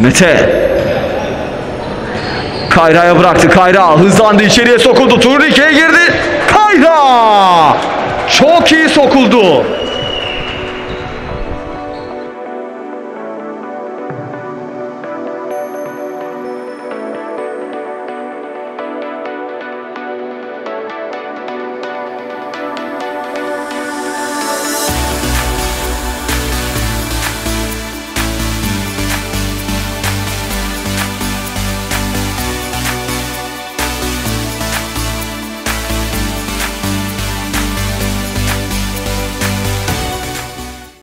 Mete. Kayra'ya bıraktı. Kayra hızlandı içeriye sokuldu. Turnike'ye girdi. Kayra! Çok iyi sokuldu.